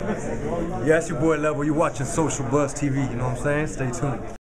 Yeah, it's your boy Level. You're watching Social Buzz TV. You know what I'm saying? Stay tuned.